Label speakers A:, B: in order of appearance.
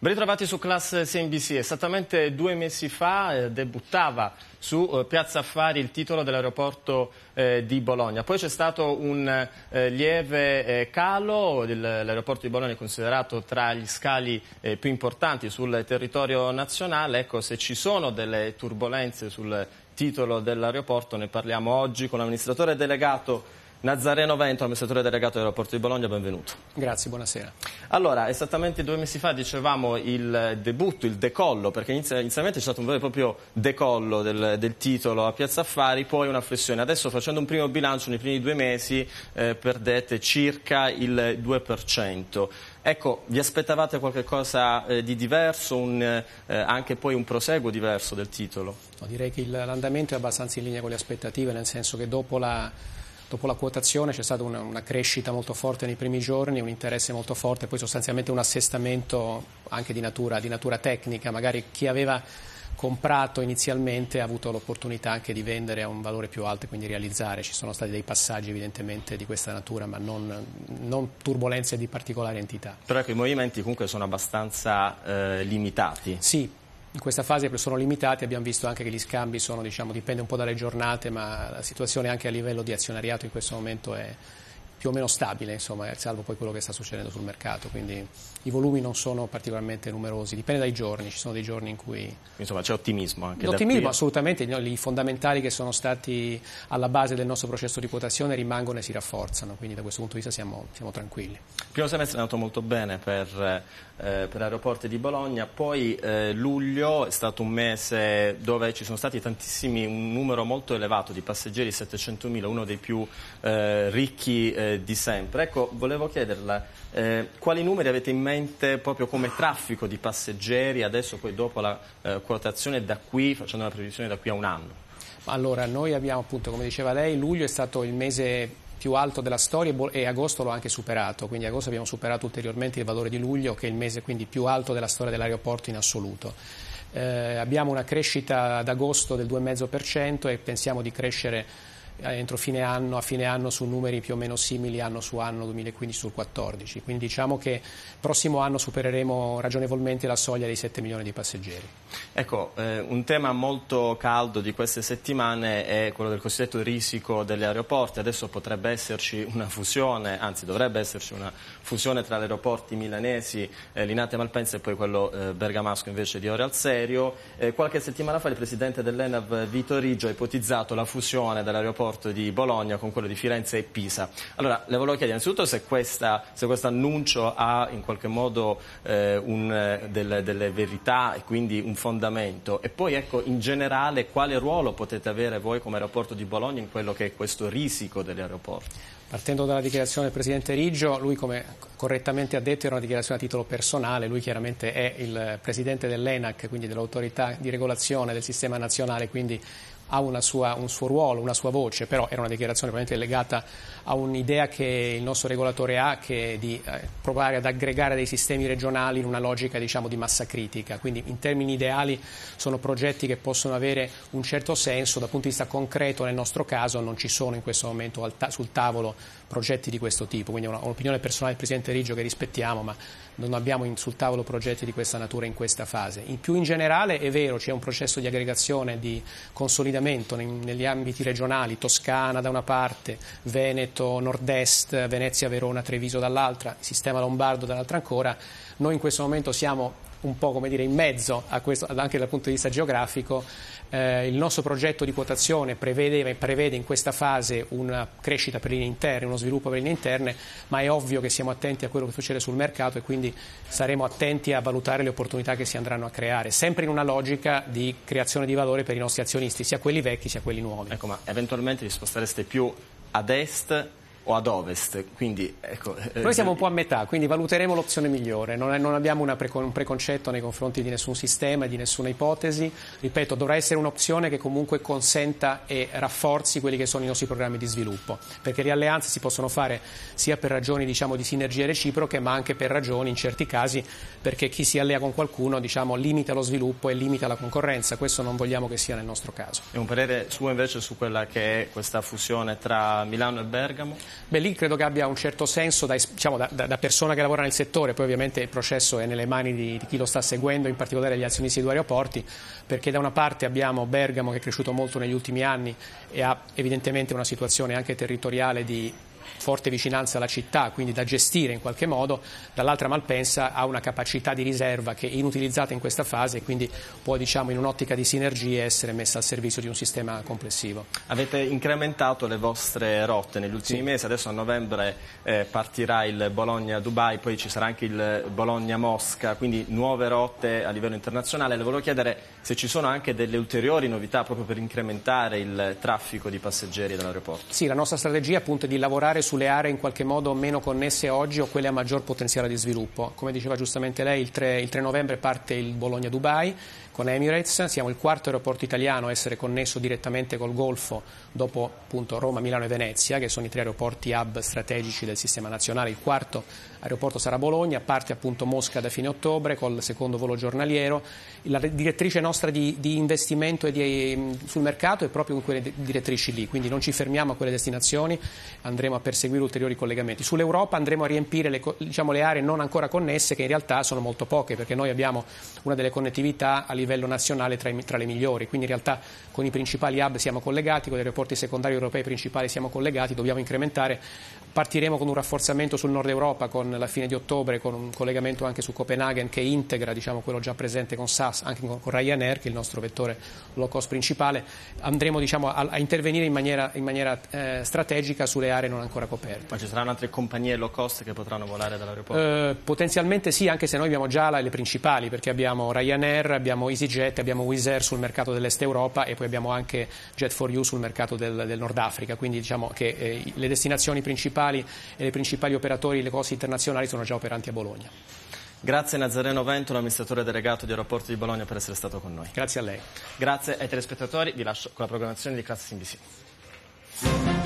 A: Ben ritrovati su Class CNBC. Esattamente due mesi fa eh, debuttava su eh, Piazza Affari il titolo dell'aeroporto eh, di Bologna. Poi c'è stato un eh, lieve eh, calo, l'aeroporto di Bologna è considerato tra gli scali eh, più importanti sul territorio nazionale. Ecco, se ci sono delle turbulenze sul titolo dell'aeroporto ne parliamo oggi con l'amministratore delegato Nazareno Vento, amministratore delegato dell'aeroporto di Bologna, benvenuto.
B: Grazie, buonasera.
A: Allora, esattamente due mesi fa dicevamo il debutto, il decollo, perché inizialmente c'è stato un vero e proprio decollo del, del, titolo a Piazza Affari, poi una flessione. Adesso facendo un primo bilancio nei primi due mesi eh, perdete circa il 2%. Ecco, vi aspettavate qualcosa eh, di diverso, un, eh, anche poi un proseguo diverso del titolo?
B: No, direi che l'andamento è abbastanza in linea con le aspettative, nel senso che dopo la Dopo la quotazione c'è stata una, una, crescita molto forte nei primi giorni, un interesse molto forte, poi sostanzialmente un assestamento anche di natura, di natura tecnica. Magari chi aveva comprato inizialmente ha avuto l'opportunità anche di vendere a un valore più alto e quindi realizzare. Ci sono stati dei passaggi evidentemente di questa natura, ma non, non turbulenze di particolare entità.
A: Però ecco, i movimenti comunque sono abbastanza eh, limitati.
B: Sì, in questa fase sono limitati, abbiamo visto anche che gli scambi sono, diciamo, dipende un po' dalle giornate, ma la situazione anche a livello di azionariato in questo momento è più o meno stabile, insomma, salvo poi quello che sta succedendo sul mercato. Quindi i volumi non sono particolarmente numerosi, dipende dai giorni, ci sono dei giorni in cui...
A: Insomma c'è ottimismo anche
B: L'ottimismo assolutamente, no, i fondamentali che sono stati alla base del nostro processo di quotazione rimangono e si rafforzano, quindi da questo punto di vista siamo, siamo tranquilli. Il
A: primo semestre è andato molto bene per, eh, per aeroporti di Bologna, poi eh, luglio è stato un mese dove ci sono stati tantissimi, un numero molto elevato di passeggeri, 700.000, uno dei più eh, ricchi eh, di sempre. Ecco, volevo chiederla eh, quali numeri avete in mente proprio come traffico di passeggeri adesso poi dopo la eh, quotazione da qui, facendo una previsione da qui a un anno?
B: Allora, noi abbiamo appunto, come diceva lei, luglio è stato il mese più alto della storia e agosto l'ho anche superato, quindi agosto abbiamo superato ulteriormente il valore di luglio che è il mese quindi più alto della storia dell'aeroporto in assoluto. Eh, abbiamo una crescita ad agosto del 2,5% e pensiamo di crescere entro fine anno, a fine anno su numeri più o meno simili anno su anno 2015 sul 14. Quindi diciamo che prossimo anno supereremo ragionevolmente la soglia dei 7 milioni di passeggeri.
A: Ecco, eh, un tema molto caldo di queste settimane è quello del cosiddetto risico degli aeroporti. Adesso potrebbe esserci una fusione, anzi dovrebbe esserci una fusione tra gli aeroporti milanesi, eh, Linate Malpensa e poi quello eh, bergamasco invece di Ore al Serio. Eh, qualche settimana fa il presidente dell'ENAV Vito Riggio ha ipotizzato la fusione dell'aeroporto aeroporto di Bologna con quello di Firenze e Pisa. Allora, le volevo chiedere innanzitutto se, questa, se questo annuncio ha in qualche modo eh, un, eh, delle, delle, verità e quindi un fondamento e poi ecco in generale quale ruolo potete avere voi come aeroporto di Bologna in quello che è questo risico degli aeroporti?
B: Partendo dalla dichiarazione del Presidente Riggio, lui come correttamente ha detto era una dichiarazione a titolo personale, lui chiaramente è il Presidente dell'ENAC, quindi dell'autorità di regolazione del sistema nazionale, quindi ha sua, un suo ruolo, una sua voce, però era una dichiarazione probabilmente legata a un'idea che il nostro regolatore ha, che è di eh, provare ad aggregare dei sistemi regionali in una logica diciamo, di massa critica. Quindi in termini ideali sono progetti che possono avere un certo senso, dal punto di vista concreto nel nostro caso non ci sono in questo momento sul tavolo progetti di questo tipo, quindi è un'opinione personale del Presidente Riggio che rispettiamo, ma non abbiamo sul tavolo progetti di questa natura in questa fase. In più in generale è vero, c'è un processo di aggregazione, di consolidamento negli ambiti regionali, Toscana da una parte, Veneto, Nord-Est, Venezia, Verona, Treviso dall'altra, sistema lombardo dall'altra ancora. Noi in questo momento siamo un po' come dire in mezzo questo, anche dal punto di vista geografico. Eh, il nostro progetto di quotazione prevede, prevede, in questa fase una crescita per linee interne, uno sviluppo per linee interne, ma è ovvio che siamo attenti a quello che succede sul mercato e quindi saremo attenti a valutare le opportunità che si andranno a creare, sempre in una logica di creazione di valore per i nostri azionisti, sia quelli vecchi sia quelli nuovi.
A: Ecco, ma eventualmente vi spostereste più ad est o ad ovest. Quindi, ecco,
B: eh, Noi siamo un po' a metà, quindi valuteremo l'opzione migliore. Non, è, non abbiamo preco, un preconcetto nei confronti di nessun sistema, di nessuna ipotesi. Ripeto, dovrà essere un'opzione che comunque consenta e rafforzi quelli che sono i nostri programmi di sviluppo, perché le alleanze si possono fare sia per ragioni diciamo, di sinergie reciproche, ma anche per ragioni, in certi casi, perché chi si allea con qualcuno diciamo, limita lo sviluppo e limita la concorrenza. Questo non vogliamo che sia nel nostro caso.
A: E un parere suo invece su quella che è questa fusione tra Milano e Bergamo?
B: Beh, lì credo che abbia un certo senso da, diciamo, da, da, persona che lavora nel settore, poi ovviamente il processo è nelle mani di, di, chi lo sta seguendo, in particolare gli azionisti di due aeroporti, perché da una parte abbiamo Bergamo che è cresciuto molto negli ultimi anni e ha evidentemente una situazione anche territoriale di forte vicinanza alla città, quindi da gestire in qualche modo, dall'altra Malpensa ha una capacità di riserva che è inutilizzata in questa fase e quindi può diciamo, in un'ottica di sinergie essere messa al servizio di un sistema complessivo.
A: Avete incrementato le vostre rotte negli ultimi sì. mesi, adesso a novembre eh, partirà il Bologna-Dubai, poi ci sarà anche il Bologna-Mosca, quindi nuove rotte a livello internazionale. Le volevo chiedere se ci sono anche delle ulteriori novità proprio per incrementare il traffico di passeggeri dall'aeroporto.
B: Sì, la nostra strategia appunto è di lavorare sulle aree in qualche modo meno connesse oggi o quelle a maggior potenziale di sviluppo. Come diceva giustamente lei, il 3, il 3 novembre parte il Bologna-Dubai con Emirates, siamo il quarto aeroporto italiano a essere connesso direttamente col Golfo dopo appunto Roma, Milano e Venezia, che sono i tre aeroporti hub strategici del sistema nazionale. Il quarto aeroporto sarà Bologna, parte appunto Mosca da fine ottobre col secondo volo giornaliero. La direttrice nostra di, di investimento di, sul mercato è proprio in quelle direttrici lì, quindi non ci fermiamo a quelle destinazioni, andremo a perseguire ulteriori collegamenti. Sull'Europa andremo a riempire le, diciamo, le aree non ancora connesse, che in realtà sono molto poche, perché noi abbiamo una delle connettività a livello nazionale tra, tra, le migliori, quindi in realtà con i principali hub siamo collegati, con gli aeroporti secondari europei principali siamo collegati, dobbiamo incrementare. Partiremo con un rafforzamento sul nord Europa con la fine di ottobre, con un collegamento anche su Copenaghen che integra diciamo, quello già presente con SAS, anche con, con Ryanair, che è il nostro vettore low cost principale. Andremo diciamo, a, a, intervenire in maniera, in maniera eh, strategica sulle aree non ancora coperte.
A: Ma ci saranno altre compagnie low cost che potranno volare dall'aeroporto?
B: Eh, potenzialmente sì, anche se noi abbiamo già le principali, perché abbiamo Ryanair, abbiamo EasyJet, abbiamo Wizz Air sul mercato dell'Est Europa e poi abbiamo anche Jet4U sul mercato del, del Nord Africa, quindi diciamo che eh, le destinazioni principali e i principali operatori, le cose internazionali sono già operanti a Bologna.
A: Grazie Nazareno Vento, l'amministratore delegato di Aeroporti di Bologna per essere stato con noi.
B: Grazie a lei.
A: Grazie ai telespettatori, vi lascio con la programmazione di Classe NBC.